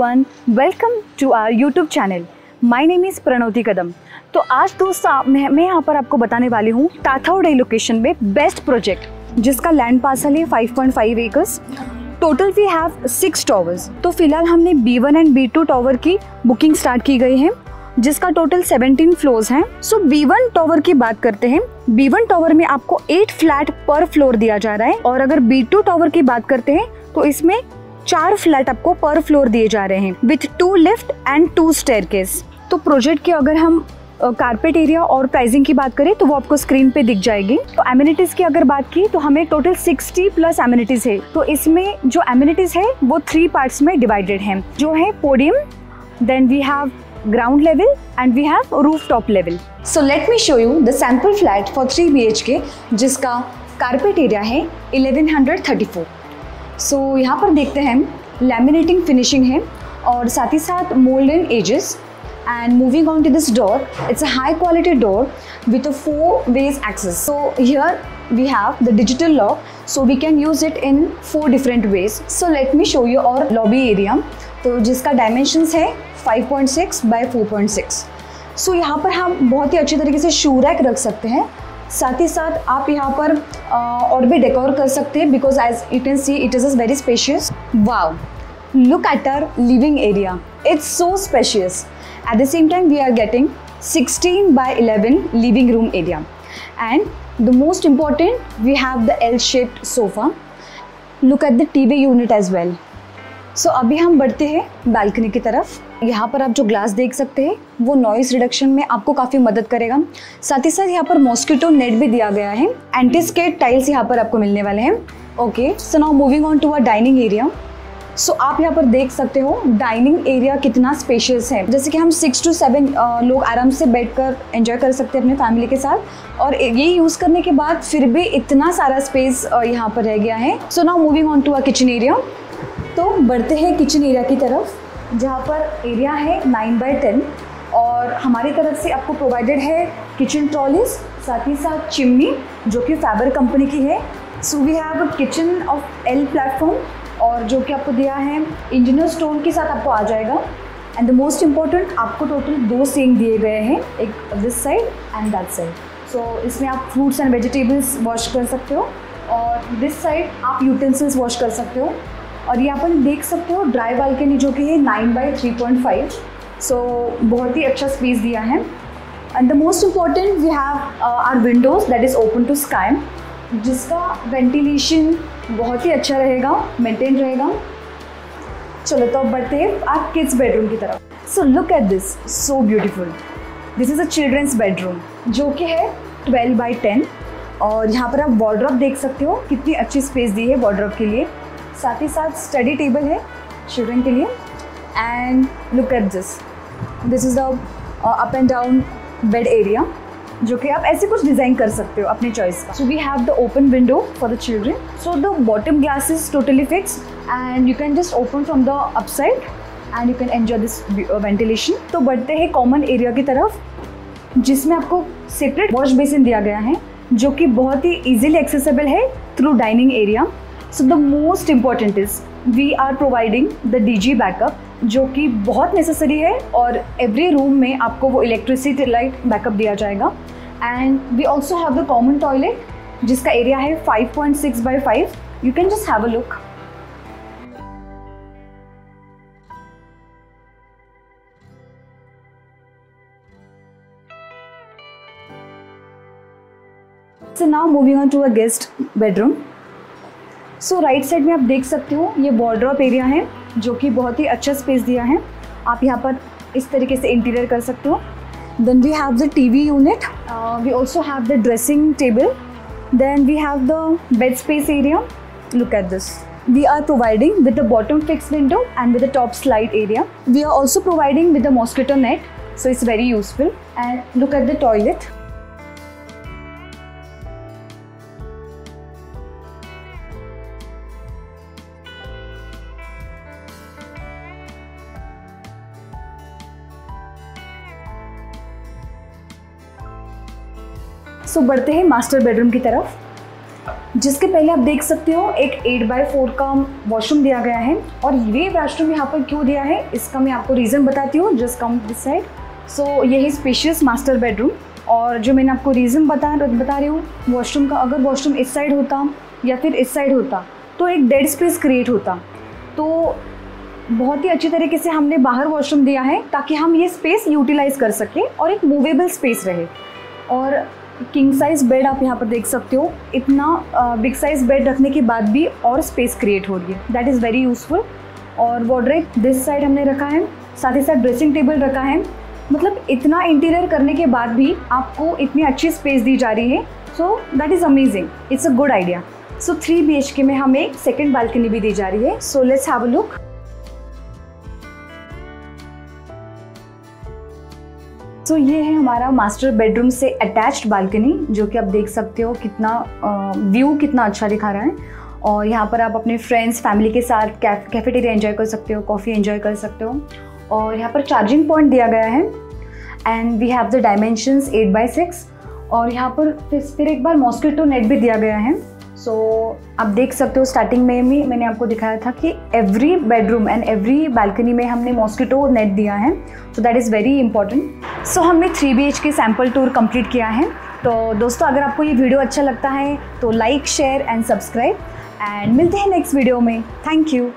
Everyone welcome to our YouTube channel my name is Pranoti Kadam तो आज दोस्तों मैं मैं यहाँ पर आपको बताने वाली हूँ टाथाउडे लोकेशन में बेस्ट प्रोजेक्ट जिसका लैंड पार्सल है 5.5 acres total we have six towers तो फ़िलहाल हमने B1 एंड B2 टावर की बुकिंग स्टार्ट की गई है, जिसका टोटल 17 फ्लोर्स हैं। सो बी वन टावर की बात करते हैं। बी वन टावर में आपको एट फ्लैट पर फ्लोर दिया जा रहा है। और अगर बी टू टावर की बात करते हैं तो इसमें चार फ्लैट आपको पर फ्लोर दिए जा रहे हैं with two lift and two stair तो प्रोजेक्ट के अगर हम कारपेट एरिया और प्राइसिंग की बात करें तो वो आपको स्क्रीन पे दिख जाएगी तो एम्यूनिटीज की अगर बात की तो हमें टोटल 60 प्लस एम्यूनिटीज है तो इसमें जो एम्यूनिटीज है, वो थ्री पार्ट्स में डिवाइडेड है जो है podium then we have ground level and we have rooftop level. So let me show you the sample flat for 3 BHK जिसका कारपेट एरिया है 1134. सो so, यहाँ पर देखते हैं लेमिनेटिंग फिनिशिंग है और साथ ही साथ mould and edges and moving on to this door it's a high quality door with a four ways access so here we have the digital lock so we can use it in four different ways so let me show you और lobby area तो जिसका dimensions है 5.6 point six by four point six so यहाँ पर हम बहुत ही अच्छे तरीके से शू रैक रख सकते हैं। साथ ही साथ आप यहाँ पर और भी डेकोर कर सकते हैं because as you can see it is a very spacious wow look at our living area it's so spacious at the same time we are getting sixteen by eleven living room area and the most important we have the L shaped sofa look at the TV unit as well so so, अभी हम बढ़ते हैं balcony की तरफ़। यहाँ पर आप जो ग्लास देख सकते हैं वो नॉइस रिडक्शन में आपको काफ़ी मदद करेगा। साथ ही साथ यहाँ पर मॉस्किटो नेट भी दिया गया है। एंटीस्केट टाइल्स यहाँ पर आपको मिलने वाले हैं। Okay so now moving on to a dining area so आप यहाँ पर देख सकते हो डाइनिंग एरिया कितना स्पेशियस है। जैसे कि हम सिक्स टू सेवन लोग आराम से बैठ कर एंजॉय कर सकते हैं अपने फैमिली के साथ। और ये यूज़ करने के बाद फिर भी इतना सारा स्पेस यहाँ पर रह गया है। So now moving on to a kitchen area तो बढ़ते हैं किचन एरिया की तरफ़, जहाँ पर एरिया है नाइन बाई टेन और हमारी तरफ़ से आपको प्रोवाइडेड है किचन ट्रॉलीज साथ ही साथ चिमनी जो कि फैबर कंपनी की है। So we have kitchen of L platform और जो कि आपको दिया है इंजीनियर स्टोन के साथ आपको आ जाएगा। एंड द मोस्ट इंपॉर्टेंट आपको टोटल दो सिंक दिए गए हैं, एक this side and that side so इसमें आप फ्रूट्स एंड वेजिटेबल्स वॉश कर सकते हो और दिस साइड आप यूटेंसिल्स वॉश कर सकते हो। और ये अपन देख सकते हो ड्राई बालकनी जो कि है nine by three point five. So बहुत ही अच्छा स्पेस दिया है। And the most important we have our windows that is open to sky जिसका वेंटिलेशन बहुत ही अच्छा रहेगा मेंटेन रहेगा। चलो तो अब बढ़ते हैं आप किड्स बेडरूम की तरफ़। So look at this so beautiful this is a children's bedroom जो कि है ट्वेल्व बाई टेन और यहाँ पर आप वॉर्ड्रॉप देख सकते हो, कितनी अच्छी स्पेस दी है वॉर्ड्रॉप के लिए। साथ ही साथ स्टडी टेबल है चिल्ड्रन के लिए. And look at this this is the up and down bed area जो कि आप ऐसे कुछ डिज़ाइन कर सकते हो अपने चॉइस का. So we have the open window for the children so the bottom glass is totally fix and you can just open from the upside and you can enjoy this ventilation तो बढ़ते हैं common area की तरफ़, जिसमें आपको separate wash basin दिया गया है, जो कि बहुत ही ईजिली एक्सेसिबल है through dining area so the most important is we are providing the D G backup जो कि बहुत नेसेसरी है और एवरी रूम में आपको वो इलेक्ट्रिसिटी लाइट बैकअप दिया जाएगा। And we also have the common toilet जिसका एरिया है 5.6 point six by five you can just have a look So now moving on to a guest bedroom. So right side में आप देख सकते हो, ये बॉर्डर वॉर्ड्रॉप एरिया है, जो कि बहुत ही अच्छा स्पेस दिया है। आप यहाँ पर इस तरीके से इंटीरियर कर सकते हो। Then we have the TV unit we also have the dressing table then we have the bed space area look at this we are providing with the bottom fix window and with the top slide area we are also providing with the mosquito net so it's very useful and look at the toilet so बढ़ते हैं master bedroom की तरफ़। जिसके पहले आप देख सकते हो, एक एट बाय फोर का वॉशरूम दिया गया है। और ये वॉशरूम यहाँ पर क्यों दिया है, इसका मैं आपको रीज़न बताती हूँ। Just come this side so ये है स्पेशियस मास्टर बेडरूम और जो मैंने आपको रीज़न बता बता रही हूँ वॉशरूम का अगर वॉशरूम इस साइड होता या फिर इस साइड होता तो एक डेड स्पेस क्रिएट होता। तो बहुत ही अच्छी तरीके से हमने बाहर वॉशरूम दिया है, ताकि हम ये स्पेस यूटिलाइज कर सकें और एक मूवेबल स्पेस रहे। और किंग साइज़ बेड आप यहाँ पर देख सकते हो। इतना बिग साइज़ बेड रखने के बाद भी और स्पेस क्रिएट हो रही है। दैट इज़ वेरी यूज़फुल और वॉड्रेक दिस साइड हमने रखा है। साथ ही साथ ड्रेसिंग टेबल रखा है। मतलब इतना इंटीरियर करने के बाद भी आपको इतनी अच्छी स्पेस दी जा रही है। So that is amazing it's a good idea so three B में हमें सेकेंड बालकनी भी दी जा रही है। So let's have a look so so, ये है हमारा मास्टर बेडरूम से अटैच्ड बालकनी जो कि आप देख सकते हो कितना व्यू कितना अच्छा दिखा रहा है। और यहाँ पर आप अपने फ्रेंड्स फैमिली के साथ कैफ कैफेटेरिया एंजॉय कर सकते हो कॉफ़ी एंजॉय कर सकते हो। और यहाँ पर चार्जिंग पॉइंट दिया गया है। And we have the dimensions eight by six और यहाँ पर फिर एक बार मॉस्किटो नेट भी दिया गया है। सो so, आप देख सकते हो स्टार्टिंग में भी मैंने आपको दिखाया था कि every bedroom and every balcony में हमने मॉस्किटो नेट दिया है। So that is very important so हमने थ्री बी के सैंपल टूर कंप्लीट किया है। तो दोस्तों अगर आपको ये वीडियो अच्छा लगता है तो like share and subscribe and मिलते हैं नेक्स्ट वीडियो में. Thank you